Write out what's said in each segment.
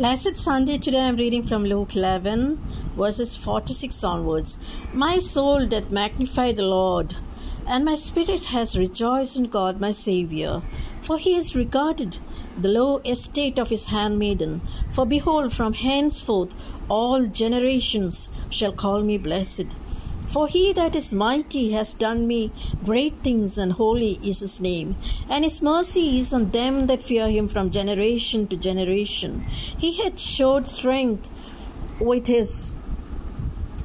Blessed Sunday, today I am reading from Luke 11, verses 46 onwards. My soul doth magnify the Lord, and my spirit has rejoiced in God my Saviour, for he has regarded the low estate of his handmaiden. For behold, from henceforth all generations shall call me blessed. For he that is mighty has done me great things, and holy is his name. And his mercy is on them that fear him from generation to generation. He had showed strength with his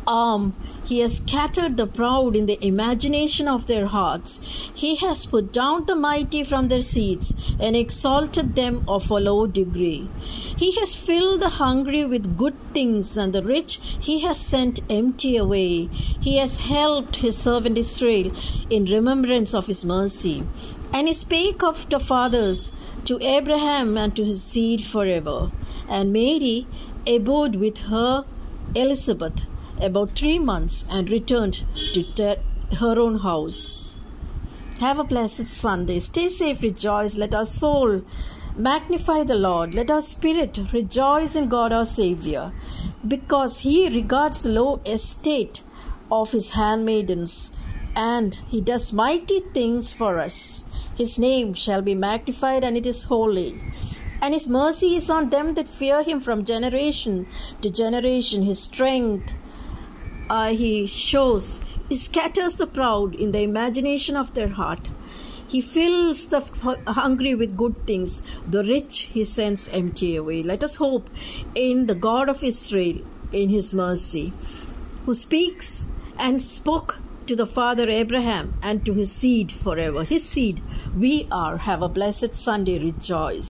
arm. He has scattered the proud in the imagination of their hearts. He has put down the mighty from their seats and exalted them of a low degree. He has filled the hungry with good things, and the rich he has sent empty away. He has helped his servant Israel in remembrance of his mercy. And he spake of the fathers to Abraham and to his seed forever. And Mary abode with her Elizabeth about three months and returned to ter- her own house. Have a blessed Sunday. Stay safe, rejoice. Let our soul magnify the Lord. Let our spirit rejoice in God our Savior, because He regards the low estate of His handmaidens, and He does mighty things for us. His name shall be magnified, and it is holy. And His mercy is on them that fear Him from generation to generation. His strength uh, he shows, he scatters the proud in the imagination of their heart. He fills the hungry with good things, the rich he sends empty away. Let us hope in the God of Israel, in his mercy, who speaks and spoke to the father Abraham and to his seed forever. His seed, we are. Have a blessed Sunday. Rejoice.